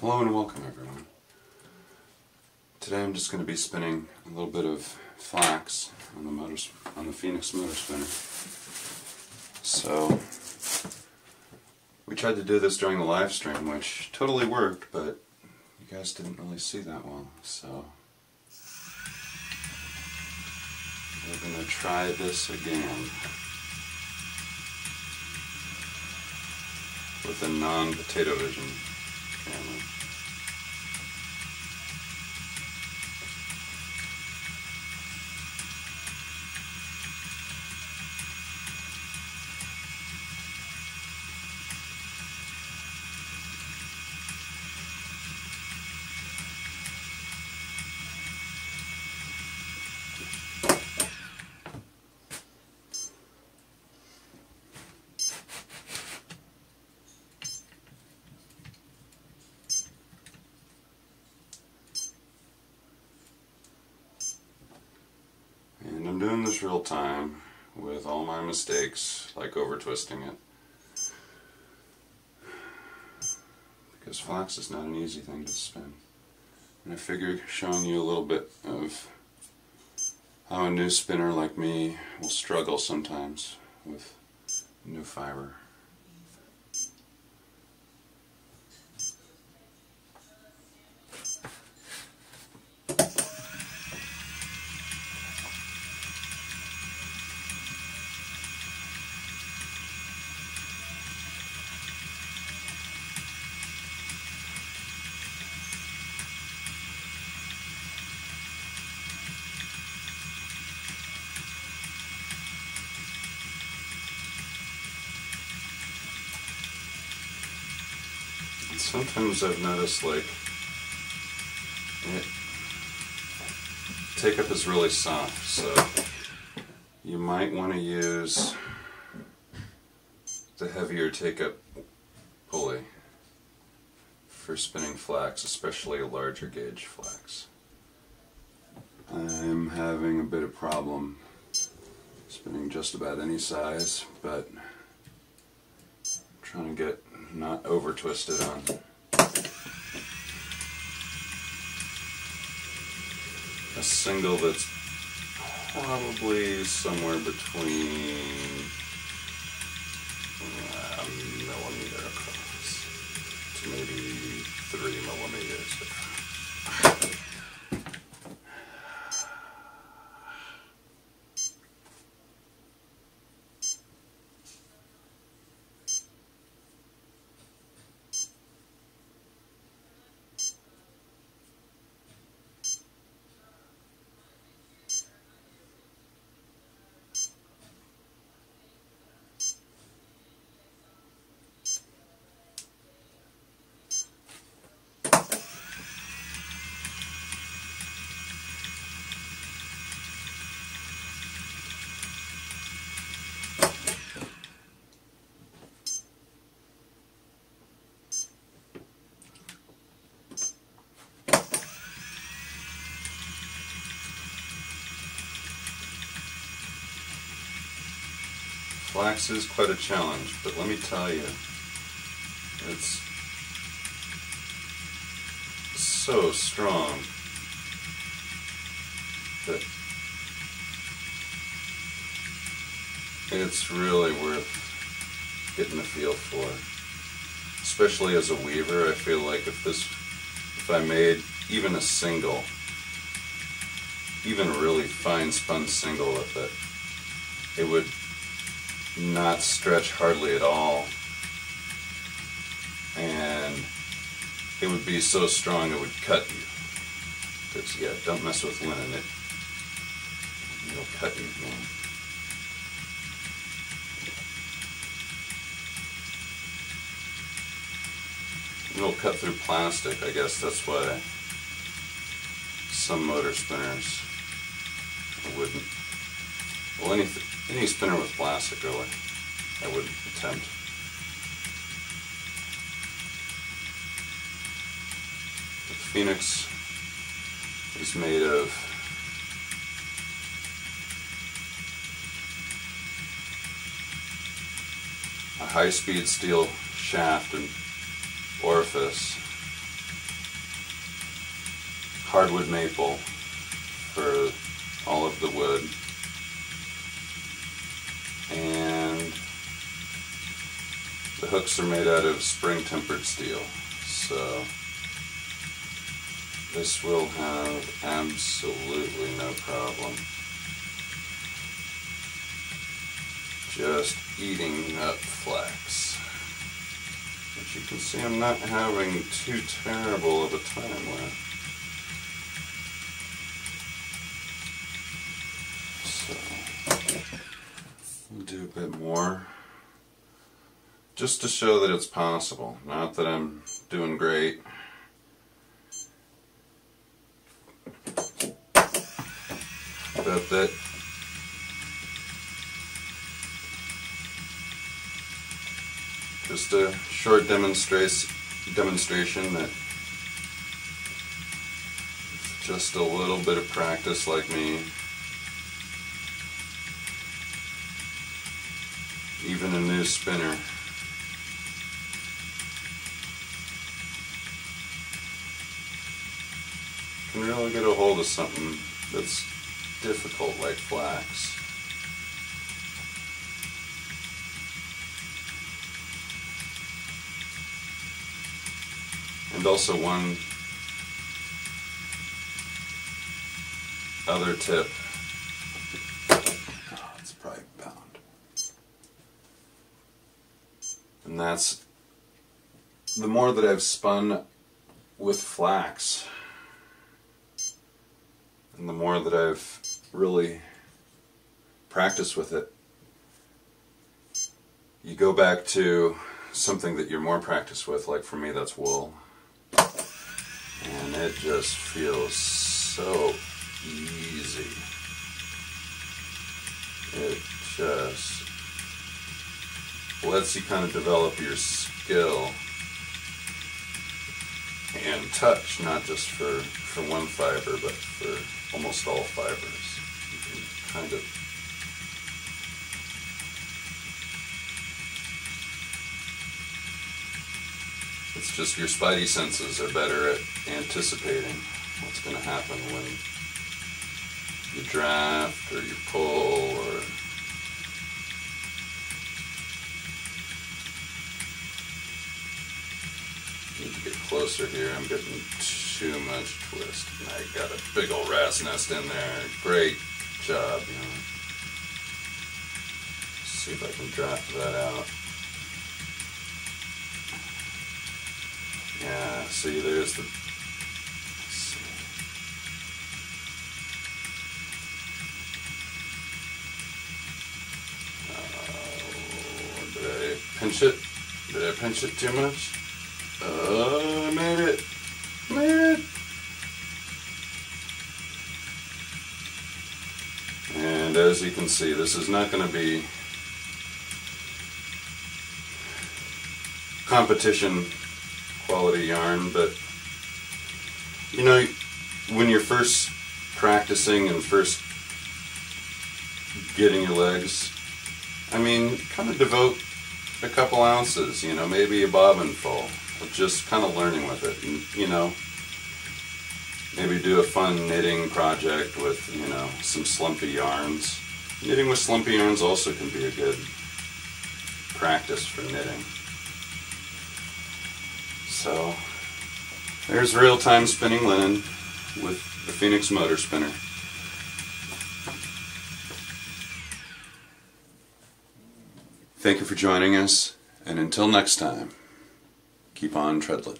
Hello and welcome everyone. Today I'm just going to be spinning a little bit of flax on the on the Phoenix motor spinner. So we tried to do this during the live stream which totally worked but you guys didn't really see that well so we're going to try this again with a non-potato vision camera. And Doing this real time with all my mistakes, like over twisting it. Because flax is not an easy thing to spin. And I figure showing you a little bit of how a new spinner like me will struggle sometimes with new fiber. Sometimes I've noticed like it take up is really soft, so you might want to use the heavier take up pulley for spinning flax, especially a larger gauge flax. I'm having a bit of problem spinning just about any size, but trying to get not over twisted on. A single that's probably somewhere between Flax is quite a challenge, but let me tell you, it's so strong that it's really worth getting a feel for. Especially as a weaver, I feel like if this, if I made even a single, even a really fine spun single with it, it would not stretch hardly at all. And it would be so strong it would cut you. Because, yeah, don't mess with linen, it, it'll cut you. Man. It'll cut through plastic, I guess that's why some motor spinners wouldn't. Well, any, any spinner with plastic, really, I wouldn't attempt. The Phoenix is made of a high-speed steel shaft and orifice hardwood maple for all of the wood. And hooks are made out of spring tempered steel. So this will have absolutely no problem. Just eating up flax. Which you can see I'm not having too terrible of a time with. So do a bit more just to show that it's possible. Not that I'm doing great. But that just a short demonstration demonstration that just a little bit of practice like me. Even a new spinner. Can really get a hold of something that's difficult like flax. And also one other tip oh, It's probably bound, And that's the more that I've spun with flax and the more that I've really practiced with it, you go back to something that you're more practiced with, like for me that's wool. And it just feels so easy. It just lets you kind of develop your skill and touch, not just for, for one fiber, but for almost all fibers. You can kind of It's just your spidey senses are better at anticipating what's going to happen when you draft or you pull or Need to get closer here. I'm getting too much twist. And I got a big old rat's nest in there. Great job, you know. see if I can draft that out. Yeah, see, there's the. Uh, I pinch it? Did I pinch it too much? Oh, I made it. As you can see, this is not going to be competition quality yarn, but you know, when you're first practicing and first getting your legs, I mean, kind of devote a couple ounces, you know, maybe a bobbin full of just kind of learning with it. And, you know, maybe do a fun knitting project with, you know, some slumpy yarns. Knitting with slumpy yarns also can be a good practice for knitting. So, there's real-time spinning linen with the Phoenix Motor Spinner. Thank you for joining us, and until next time keep on treadling.